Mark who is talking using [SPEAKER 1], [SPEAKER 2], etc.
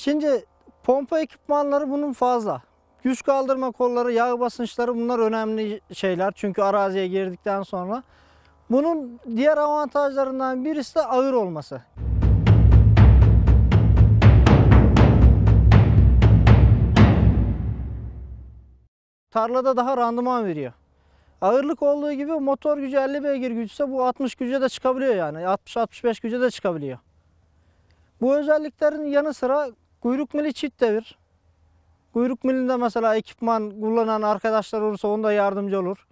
[SPEAKER 1] Şimdi pompa ekipmanları bunun fazla. Güç kaldırma kolları, yağ basınçları bunlar önemli şeyler. Çünkü araziye girdikten sonra. Bunun diğer avantajlarından birisi de ağır olması. Tarlada daha randıman veriyor. Ağırlık olduğu gibi motor gücü 50 beygir güçse bu 60 güce de çıkabiliyor yani. 60-65 güce de çıkabiliyor. Bu özelliklerin yanı sıra kuyruk mili çift devir. Kuyruk milinde mesela ekipman kullanan arkadaşlar olursa onda yardımcı olur.